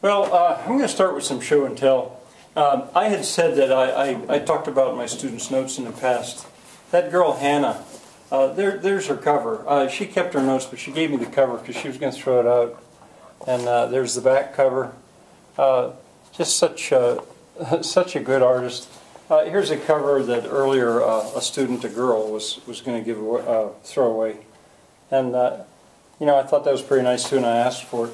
Well, uh, I'm going to start with some show and tell. Um, I had said that I, I, I, talked about my students' notes in the past. That girl, Hannah, uh, there, there's her cover. Uh, she kept her notes, but she gave me the cover because she was going to throw it out. And uh, there's the back cover. Uh, just such a, such a good artist. Uh, here's a cover that earlier a student, a girl, was, was going to give away, throw away. And, you know, I thought that was pretty nice too, and I asked for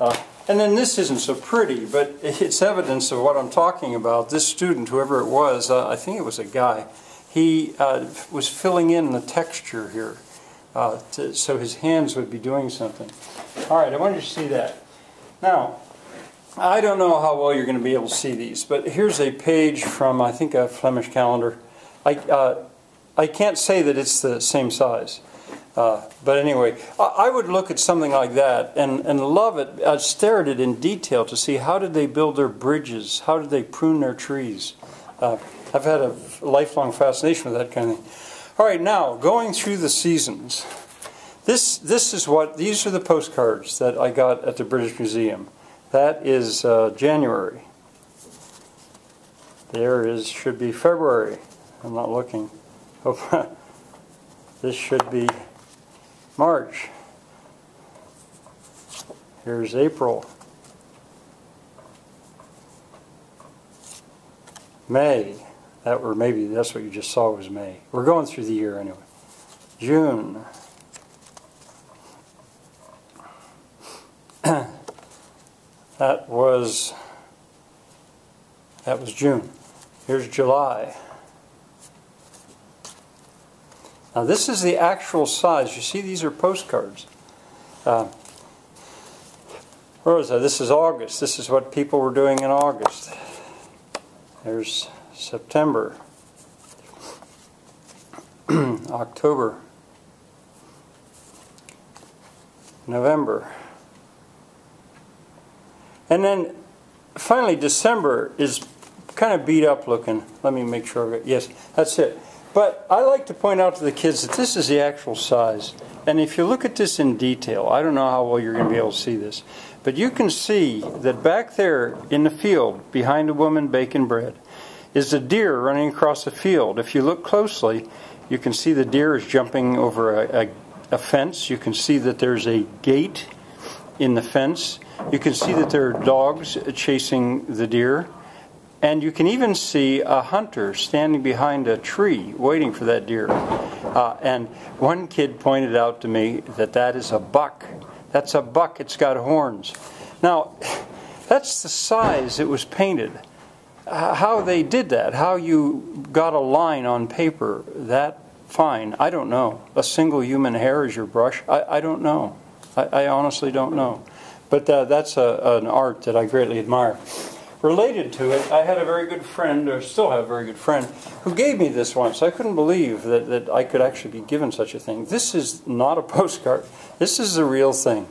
it. And then this isn't so pretty, but it's evidence of what I'm talking about. This student, whoever it was, uh, I think it was a guy, he uh, was filling in the texture here. Uh, to, so his hands would be doing something. All right, I wanted you to see that. Now, I don't know how well you're going to be able to see these, but here's a page from, I think, a Flemish calendar. I, uh, I can't say that it's the same size. Uh, but anyway, I, would look at something like that and, and love it. I'd stare at it in detail to see how did they build their bridges? How did they prune their trees? Uh, I've had a lifelong fascination with that kind of thing. All right, now going through the seasons. This this is what these are the postcards that I got at the British Museum. That is uh, January. There is should be February. I'm not looking. this should be March. Here's April. May. That or maybe that's what you just saw was May. We're going through the year anyway. June. that was that was June. Here's July. Now this is the actual size. You see these are postcards. Uh, where was that? This is August. This is what people were doing in August. There's September. October. November. And then finally December is kind of beat up looking. Let me make sure. Yes, that's it. But I like to point out to the kids that this is the actual size. And if you look at this in detail, I don't know how well you're going to be able to see this, but you can see that back there in the field, behind a woman baking bread, is a deer running across the field. If you look closely, you can see the deer is jumping over a, a, a fence. You can see that there's a gate in the fence. You can see that there are dogs chasing the deer. And you can even see a hunter standing behind a tree waiting for that deer. Uh, and one kid pointed out to me that that is a buck. That's a buck, it's got horns. Now, that's the size it was painted. Uh, how they did that, how you got a line on paper that fine, I don't know. A single human hair is your brush? I, I don't know. I, I honestly don't know. But uh, that's a, an art that I greatly admire related to it, I had a very good friend, or still have a very good friend, who gave me this once. I couldn't believe that, that I could actually be given such a thing. This is not a postcard, this is the real thing.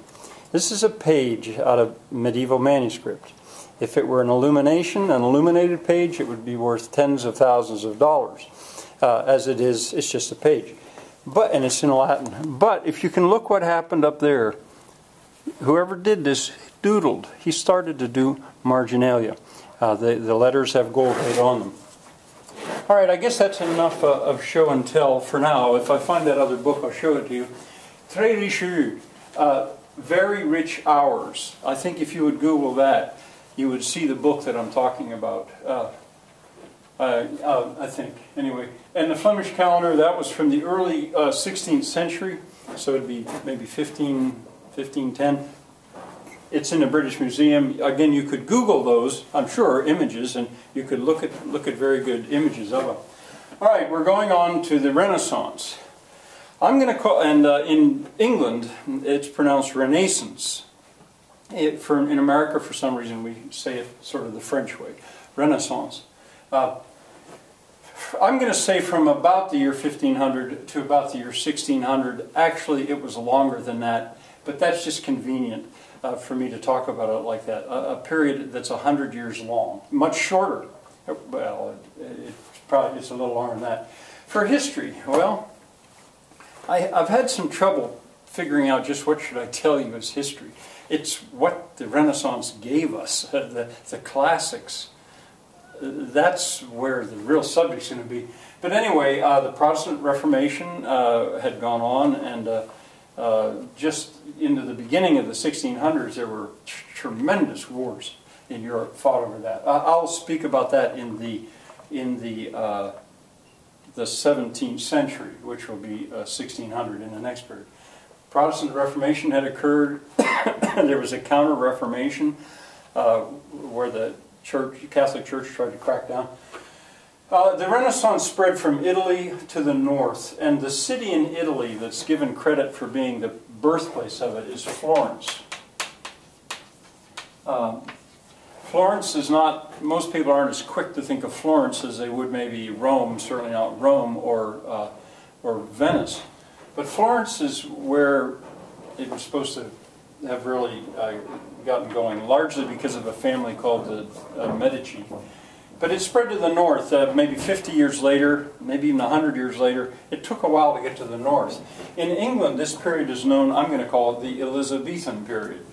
This is a page out of medieval manuscript. If it were an illumination, an illuminated page, it would be worth tens of thousands of dollars. Uh, as it is, it's just a page. But and it's in Latin. But if you can look what happened up there, whoever did this doodled. He started to do marginalia. Uh, the, the letters have gold paint on them. All right, I guess that's enough uh, of show and tell for now. If I find that other book, I'll show it to you. Très riche, uh, very rich hours. I think if you would Google that, you would see the book that I'm talking about. Uh, uh, uh, I think, anyway. And the Flemish calendar, that was from the early 16th century, so it'd be maybe 15, 1510 it's in the British Museum. Again, you could Google those, I'm sure, images, and you could look at, look at very good images of them. All right, we're going on to the Renaissance. I'm going to call, and uh, in England, it's pronounced Renaissance. It, for, in America, for some reason, we say it sort of the French way, Renaissance. Uh, I'm going to say from about the year 1500 to about the year 1600. Actually, it was longer than that, but that's just convenient uh, for me to talk about it like that. A, a period that's 100 years long, much shorter. Well, it, it's probably it's a little longer than that. For history, well, I, I've had some trouble figuring out just what should I tell you as history. It's what the Renaissance gave us, the, the classics. That's where the real subject's going to be. But anyway, uh, the Protestant Reformation uh, had gone on, and uh, just into the beginning of the 1600s, there were tremendous wars in Europe fought over that. I'll speak about that in the in the uh, the 17th century, which will be 1600 uh, in the next period. Protestant Reformation had occurred. there was a Counter Reformation uh, where the church, Catholic Church tried to crack down. Uh, the Renaissance spread from Italy to the north, and the city in Italy that's given credit for being the birthplace of it is Florence. Um, Florence is not, most people aren't as quick to think of Florence as they would maybe Rome, certainly not Rome or, uh, or Venice. But Florence is where it was supposed to have really uh, gotten going, largely because of a family called the uh, Medici. But it spread to the north, uh, maybe 50 years later, maybe even 100 years later. It took a while to get to the north. In England, this period is known, I'm going to call it the Elizabethan period.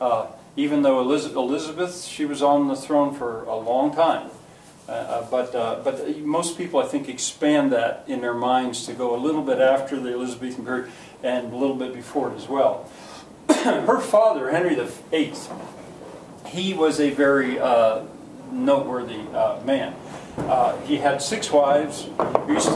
Uh, even though Elizabeth, she was on the throne for a long time. Uh, uh, but, uh, but most people, I think, expand that in their minds to go a little bit after the Elizabethan period and a little bit before it as well. Her father, Henry VIII, he was a very uh, noteworthy uh, man. Uh, he had six wives.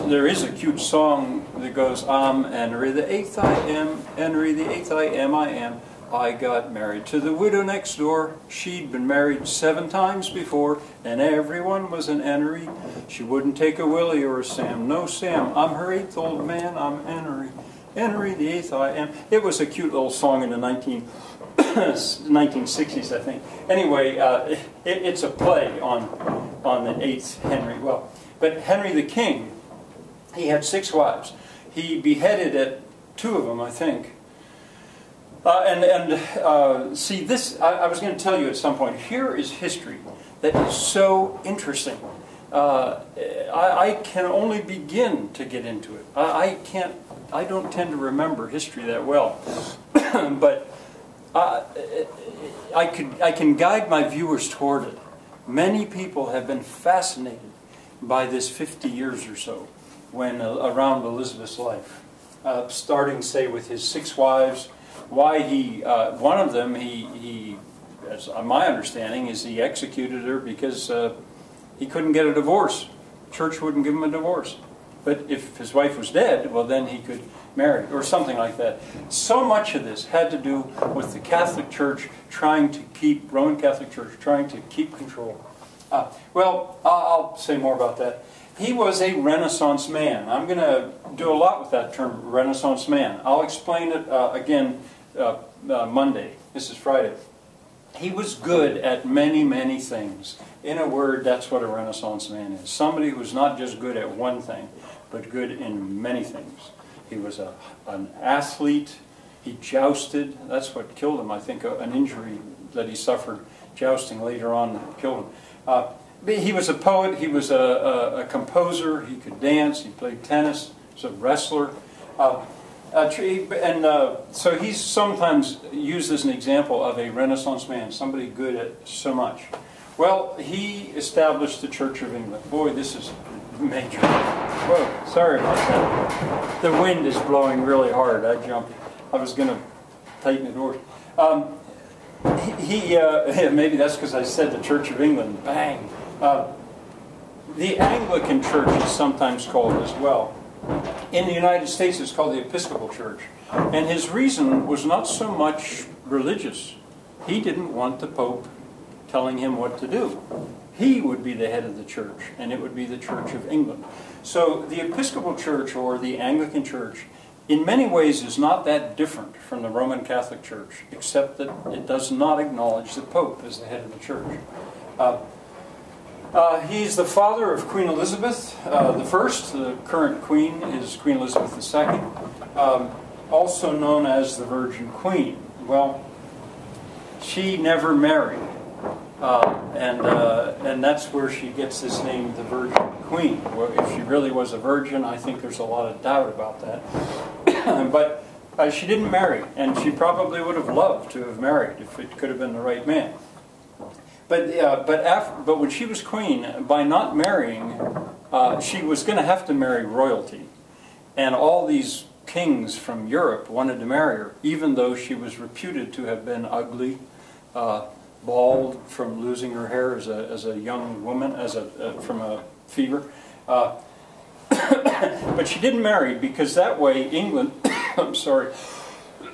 There is a cute song that goes, I'm Henry the Eighth, I am, Henry the Eighth, I am, I am. I got married to the widow next door. She'd been married seven times before, and everyone was an Henry. She wouldn't take a Willie or a Sam. No, Sam, I'm her eighth old man. I'm Henry. Henry the eighth I am. It was a cute little song in the 19, 1960s, I think. Anyway, uh, it, it's a play on, on the eighth Henry. Well, but Henry the King, he had six wives. He beheaded at two of them, I think. Uh, and and uh, see, this, I, I was going to tell you at some point, here is history that is so interesting. Uh, I, I, can only begin to get into it. I, I, can't, I don't tend to remember history that well. but uh, I, could, I can guide my viewers toward it. Many people have been fascinated by this 50 years or so when uh, around Elizabeth's life. Uh, starting, say, with his six wives, why he, uh, one of them, he, he, as my understanding, is he executed her because uh, he couldn't get a divorce. Church wouldn't give him a divorce. But if his wife was dead, well, then he could marry, or something like that. So much of this had to do with the Catholic Church trying to keep, Roman Catholic Church trying to keep control. Uh, well, I'll say more about that. He was a Renaissance man. I'm going to do a lot with that term, Renaissance man. I'll explain it uh, again uh, uh, Monday. This is Friday. He was good at many, many things. In a word, that's what a Renaissance man is. Somebody who's not just good at one thing, but good in many things. He was a, an athlete. He jousted. That's what killed him, I think, an injury that he suffered jousting later on killed him. Uh, he was a poet. He was a, a, a, composer. He could dance. He played tennis. He was a wrestler. Uh, uh, and uh, so he's sometimes used as an example of a Renaissance man, somebody good at so much. Well, he established the Church of England. Boy, this is major. Whoa, sorry about that. The wind is blowing really hard. I jumped. I was going to tighten the doors. Um, he, uh, maybe that's because I said the Church of England. Bang. Uh, the Anglican Church is sometimes called as well in the United States, it's called the Episcopal Church. And his reason was not so much religious. He didn't want the Pope telling him what to do. He would be the head of the church, and it would be the Church of England. So the Episcopal Church, or the Anglican Church, in many ways is not that different from the Roman Catholic Church, except that it does not acknowledge the Pope as the head of the church. Uh, uh, he's the father of Queen Elizabeth uh, the first. The current queen is Queen Elizabeth II, um, also known as the Virgin Queen. Well, she never married, uh, and uh, and that's where she gets this name, the Virgin Queen. Well, if she really was a virgin, I think there's a lot of doubt about that. but Uh, she didn't marry, and she probably would have loved to have married if it could have been the right man. But, uh, but, after, but when she was queen, by not marrying, uh, she was going to have to marry royalty. And all these kings from Europe wanted to marry her, even though she was reputed to have been ugly, uh, bald from losing her hair as a, as a young woman, as a, uh, from a fever. Uh, but she didn't marry because that way England, I'm sorry,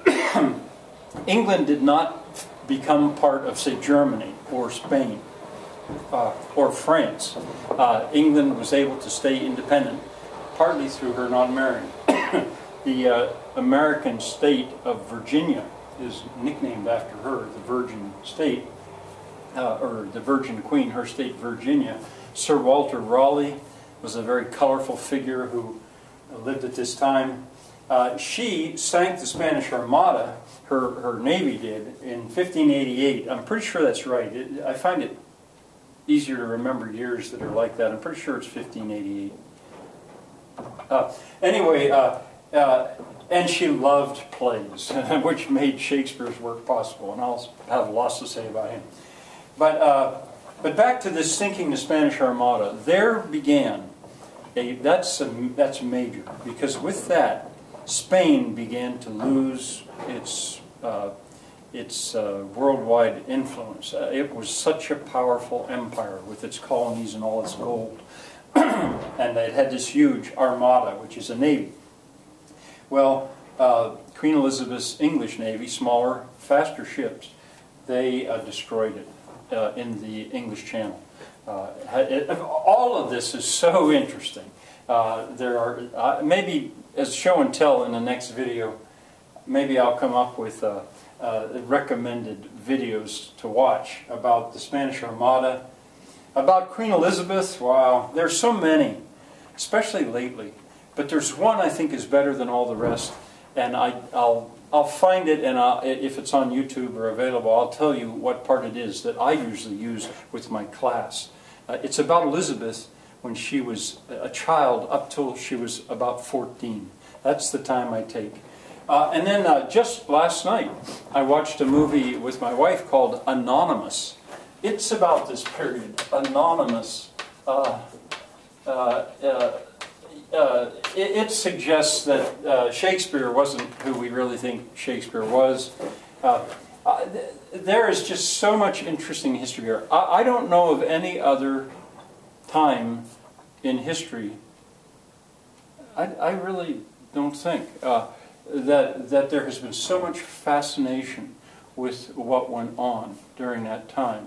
England did not become part of, say, Germany or Spain uh, or France. Uh, England was able to stay independent, partly through her not marrying. the uh, American state of Virginia is nicknamed after her, the Virgin State, uh, or the Virgin Queen, her state, Virginia. Sir Walter Raleigh was a very colorful figure who lived at this time. Uh, she sank the Spanish Armada, her, her navy did, in 1588. I'm pretty sure that's right. It, I find it easier to remember years that are like that. I'm pretty sure it's 1588. Uh, anyway, uh, uh, and she loved plays, which made Shakespeare's work possible, and I'll have lots to say about him. But, uh, but back to this sinking the Spanish Armada. There began a, that's, a, that's major, because with that, Spain began to lose its, uh, its uh, worldwide influence. Uh, it was such a powerful empire with its colonies and all its gold. and it had this huge armada, which is a navy. Well, uh, Queen Elizabeth's English navy, smaller, faster ships, they uh, destroyed it uh, in the English Channel. It, all of this is so interesting. There are maybe as show and tell in the next video, maybe I'll come up with uh, uh, recommended videos to watch about the Spanish Armada, about Queen Elizabeth. Wow, there's so many, especially lately. But there's one I think is better than all the rest, and I, will I'll find it, and I'll, if it's on YouTube or available, I'll tell you what part it is that I usually use with my class. Uh, it's about Elizabeth when she was a child up till she was about 14. That's the time I take. Uh, and then uh, just last night, I watched a movie with my wife called Anonymous. It's about this period. Anonymous. Uh, uh, uh, uh it, it, suggests that Shakespeare wasn't who we really think Shakespeare was. there is just so much interesting history here. I, I don't know of any other time in history, I, I really don't think uh, that, that there has been so much fascination with what went on during that time.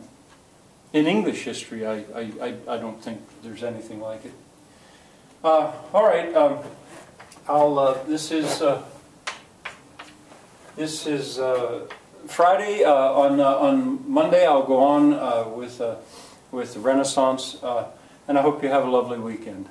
In English history, I, I, I don't think there's anything like it. Uh, all right, um, I'll, uh, this is, uh, this is uh, Friday. Uh, on, on Monday, I'll go on with, with Renaissance. And I hope you have a lovely weekend.